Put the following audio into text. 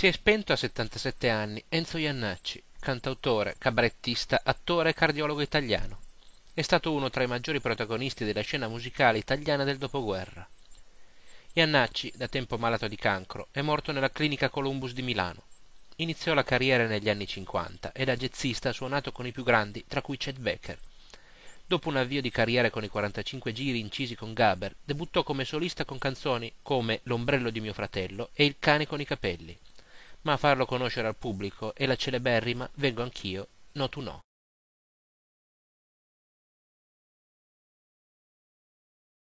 Si è spento a 77 anni Enzo Iannacci, cantautore, cabarettista, attore e cardiologo italiano. È stato uno tra i maggiori protagonisti della scena musicale italiana del dopoguerra. Iannacci, da tempo malato di cancro, è morto nella clinica Columbus di Milano. Iniziò la carriera negli anni 50 e da jazzista ha suonato con i più grandi, tra cui Chet Baker. Dopo un avvio di carriera con i 45 giri incisi con Gaber, debuttò come solista con canzoni come L'ombrello di mio fratello e Il cane con i capelli ma a farlo conoscere al pubblico è la celeberrima Vengo anch'io, no tu no.